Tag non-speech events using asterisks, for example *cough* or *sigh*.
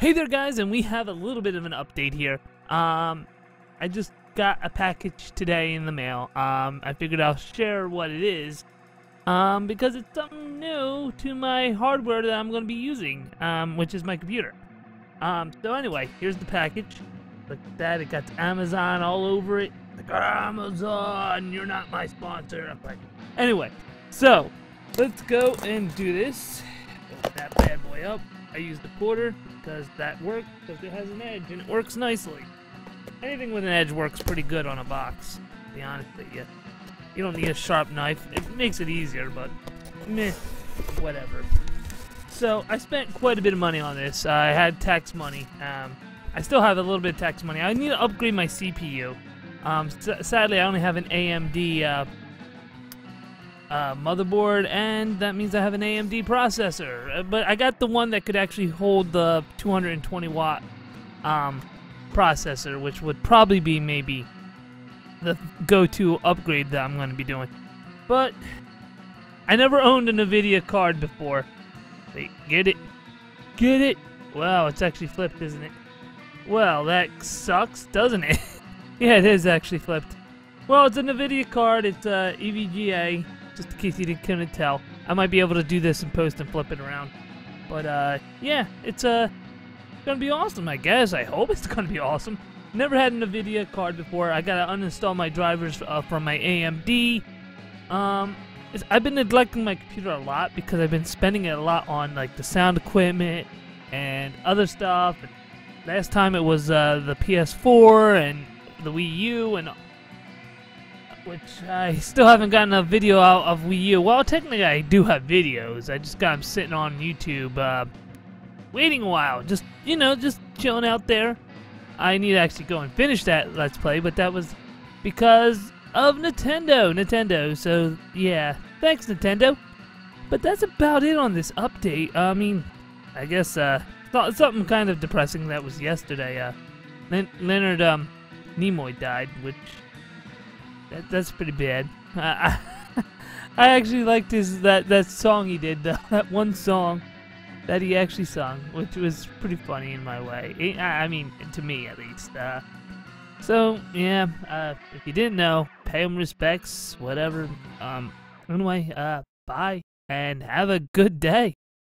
Hey there, guys, and we have a little bit of an update here. Um, I just got a package today in the mail. Um, I figured I'll share what it is. Um, because it's something new to my hardware that I'm going to be using, um, which is my computer. Um, so anyway, here's the package. Look at that, it got Amazon all over it. Like, Amazon, you're not my sponsor. I'm like, anyway, so let's go and do this. Open that bad boy up. I used a quarter because that works because it has an edge and it works nicely. Anything with an edge works pretty good on a box, to be honest with you. You don't need a sharp knife. It makes it easier, but meh, whatever. So I spent quite a bit of money on this. I had tax money. Um, I still have a little bit of tax money. I need to upgrade my CPU. Um, sadly, I only have an AMD uh, uh, motherboard, and that means I have an AMD processor. Uh, but I got the one that could actually hold the 220 watt um, processor, which would probably be maybe the go-to upgrade that I'm going to be doing. But I never owned a NVIDIA card before. Wait, get it? Get it? Wow, it's actually flipped, isn't it? Well, that sucks, doesn't it? *laughs* yeah, it is actually flipped. Well, it's a NVIDIA card. It's uh, EVGA just in case you didn't couldn't tell. I might be able to do this in post and flip it around. But uh, yeah, it's uh, gonna be awesome. I guess. I hope *laughs* it's gonna be awesome. Never had an NVIDIA card before. I gotta uninstall my drivers uh, from my AMD. Um, I've been neglecting my computer a lot because I've been spending it a lot on like the sound equipment and other stuff. And last time it was uh, the PS4 and the Wii U and which I still haven't gotten a video out of Wii U. Well, technically I do have videos. I just got them sitting on YouTube, uh, waiting a while. Just, you know, just chilling out there. I need to actually go and finish that Let's Play, but that was because of Nintendo. Nintendo, so yeah. Thanks, Nintendo. But that's about it on this update. I mean, I guess, uh, something kind of depressing that was yesterday. Uh, Leonard, um, Nimoy died, which that, that's pretty bad. I, *laughs* I actually liked his that that song he did, *laughs* that one song that he actually sung, which was pretty funny in my way. I, I mean, to me at least. Uh, so yeah, uh, if you didn't know, pay him respects, whatever. Um, anyway, uh, bye and have a good day.